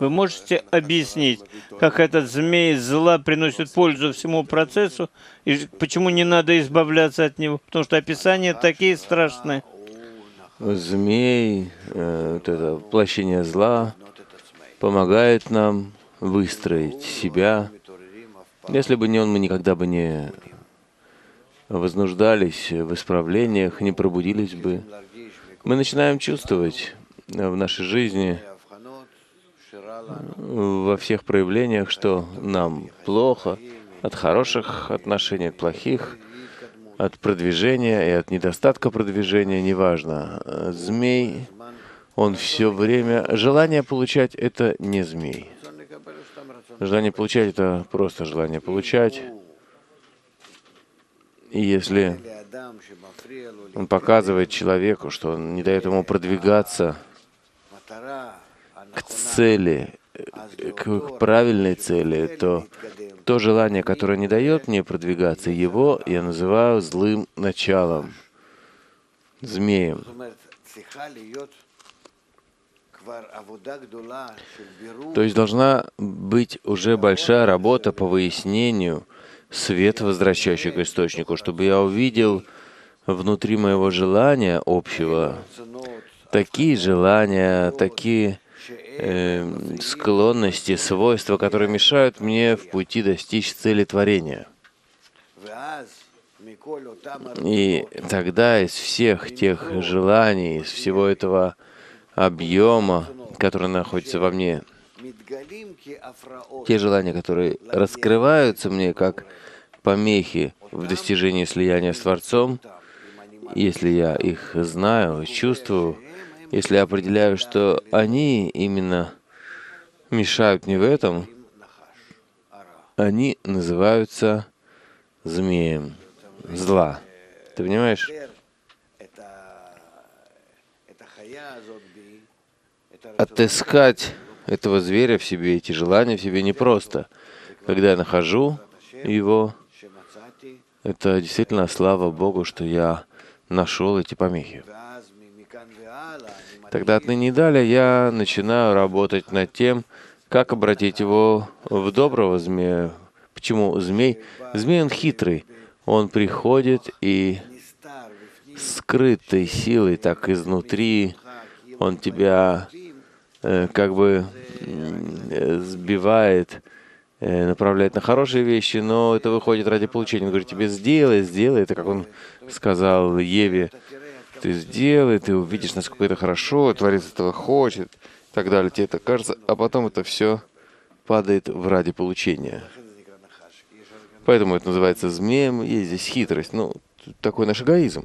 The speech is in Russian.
Вы можете объяснить, как этот змей зла приносит пользу всему процессу, и почему не надо избавляться от него? Потому что описания такие страшные. Змей, э, вот это воплощение зла, помогает нам выстроить себя. Если бы не он, мы никогда бы не вознуждались в исправлениях, не пробудились бы. Мы начинаем чувствовать в нашей жизни, во всех проявлениях, что нам плохо, от хороших отношений, от плохих, от продвижения и от недостатка продвижения, неважно. Змей, он все время... Желание получать — это не змей. Желание получать — это просто желание получать. И если он показывает человеку, что он не дает ему продвигаться к цели, к правильной цели, то то желание, которое не дает мне продвигаться, его я называю злым началом, змеем. То есть должна быть уже большая работа по выяснению свет, возвращающий к источнику, чтобы я увидел внутри моего желания общего такие желания, такие э, склонности, свойства, которые мешают мне в пути достичь цели творения. И тогда из всех тех желаний, из всего этого объема, который находится во мне, те желания, которые раскрываются мне как помехи в достижении слияния с Творцом, если я их знаю, чувствую, если я определяю, что они именно мешают мне в этом, они называются змеем зла. Ты понимаешь? Отыскать этого зверя в себе, эти желания в себе непросто. Когда я нахожу его, это действительно слава Богу, что я нашел эти помехи. Тогда отныне и далее я начинаю работать над тем, как обратить его в доброго змея. Почему змей? Змей, он хитрый. Он приходит и скрытой силой, так изнутри, он тебя э, как бы э, сбивает, э, направляет на хорошие вещи, но это выходит ради получения. Он говорит, тебе сделай, сделай. Это как он сказал Еве, ты сделай, ты увидишь, насколько это хорошо, Творец этого хочет, и так далее. Тебе это кажется, а потом это все падает в ради получения. Поэтому это называется змеем, есть здесь хитрость. Ну, такой наш эгоизм.